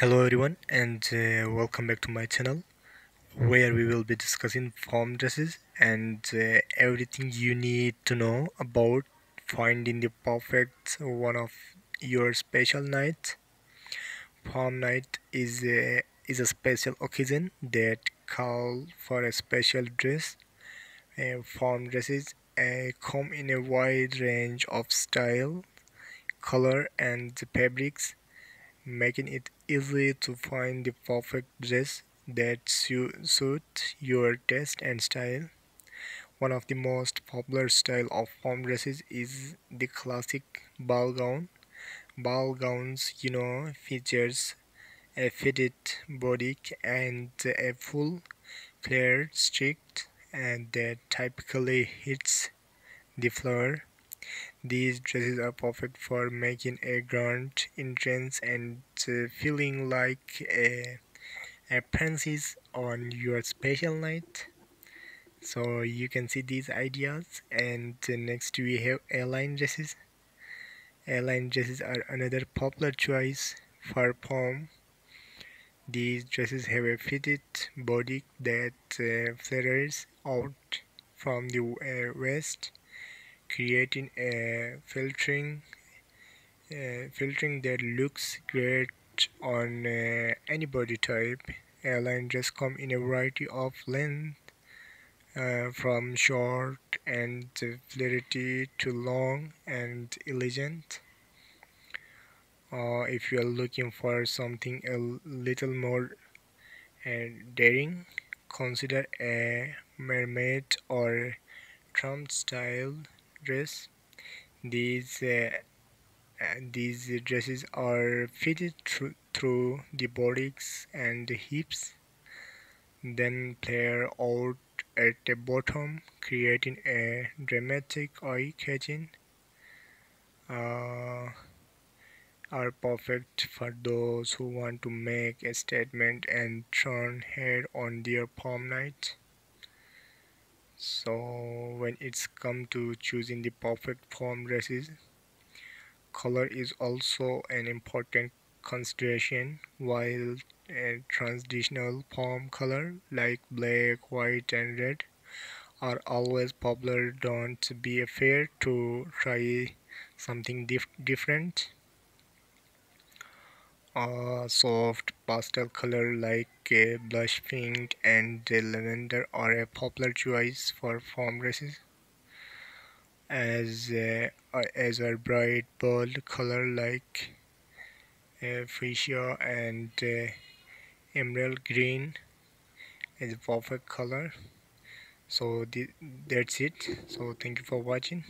Hello everyone and uh, welcome back to my channel where we will be discussing prom dresses and uh, everything you need to know about finding the perfect one of your special night. Prom night is a, is a special occasion that call for a special dress. Uh, prom dresses uh, come in a wide range of style, color and fabrics making it easy to find the perfect dress that suits your taste and style. One of the most popular style of prom dresses is the classic ball gown. Ball gowns, you know, features a fitted body and a full flare strict and that typically hits the floor. These dresses are perfect for making a grand entrance and uh, feeling like a, a princess on your special night. So you can see these ideas and uh, next we have A-line dresses. A-line dresses are another popular choice for prom. These dresses have a fitted body that uh, flares out from the uh, waist creating a filtering uh, filtering that looks great on uh, any body type. A-line dress come in a variety of length uh, from short and flirty to long and elegant. Uh, if you are looking for something a little more uh, daring consider a mermaid or trumpet style dress. These uh, uh, these dresses are fitted through, through the buttocks and the hips. Then flare out at the bottom creating a dramatic eye-catching uh, are perfect for those who want to make a statement and turn head on their prom night so when it's come to choosing the perfect prom dresses color is also an important consideration while a traditional prom color like black white and red are always popular. Don't be afraid to try something dif different a soft pastel color like a blush pink and lavender are a popular choice for prom dresses. As uh, as a bright bold color like fuchsia and uh, emerald green. Is a perfect color. So th that's it. So thank you for watching